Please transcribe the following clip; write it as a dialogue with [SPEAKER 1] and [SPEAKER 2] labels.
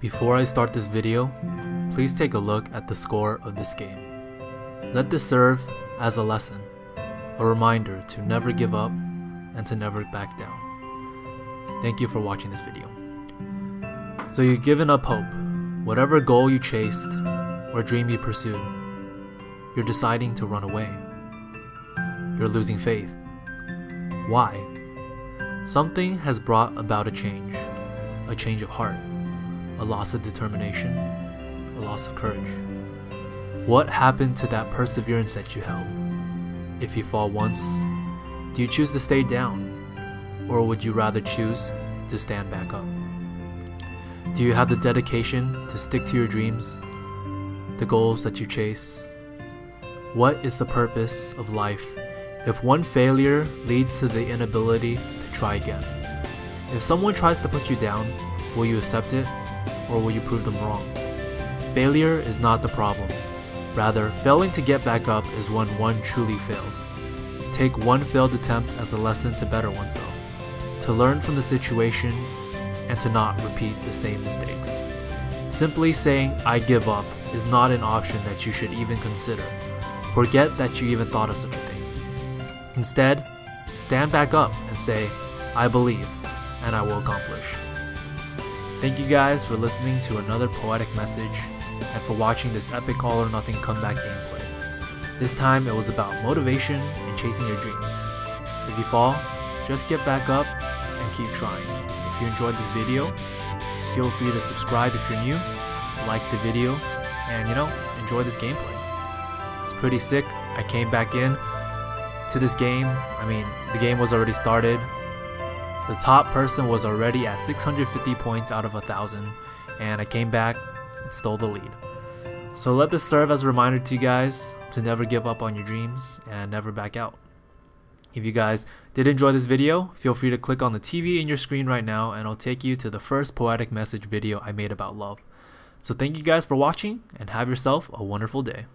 [SPEAKER 1] Before I start this video, please take a look at the score of this game. Let this serve as a lesson, a reminder to never give up and to never back down. Thank you for watching this video. So you've given up hope. Whatever goal you chased or dream you pursued, you're deciding to run away. You're losing faith. Why? Something has brought about a change, a change of heart, a loss of determination, a loss of courage. What happened to that perseverance that you held? If you fall once, do you choose to stay down? Or would you rather choose to stand back up? Do you have the dedication to stick to your dreams, the goals that you chase? What is the purpose of life if one failure leads to the inability to try again? If someone tries to put you down, will you accept it or will you prove them wrong? Failure is not the problem. Rather, failing to get back up is when one truly fails. Take one failed attempt as a lesson to better oneself, to learn from the situation, and to not repeat the same mistakes. Simply saying, I give up, is not an option that you should even consider. Forget that you even thought of such a thing. Instead, stand back up and say, I believe, and I will accomplish. Thank you guys for listening to another poetic message and for watching this epic all or nothing comeback gameplay. This time it was about motivation and chasing your dreams. If you fall, just get back up and keep trying. If you enjoyed this video, feel free to subscribe if you're new, like the video, and you know, enjoy this gameplay. It's pretty sick. I came back in to this game. I mean, the game was already started. The top person was already at 650 points out of a thousand, and I came back and stole the lead. So let this serve as a reminder to you guys to never give up on your dreams and never back out. If you guys did enjoy this video, feel free to click on the TV in your screen right now and I'll take you to the first poetic message video I made about love. So thank you guys for watching and have yourself a wonderful day.